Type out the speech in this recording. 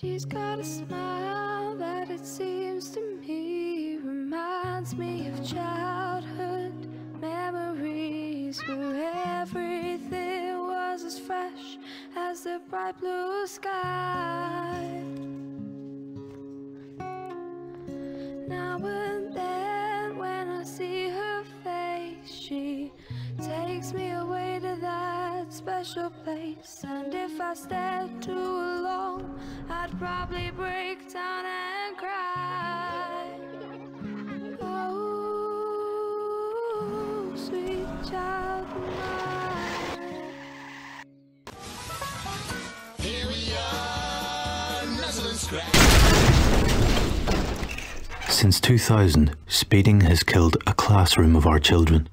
She's got a smile that it seems to me reminds me of childhood memories where everything was as fresh as the bright blue sky. Now and then when I see her face, she takes me away to that special place. And if I long, I'd probably break down and cry. Oh, sweet child mine. Here we are, nuzzle and scratch. Since 2000, speeding has killed a classroom of our children.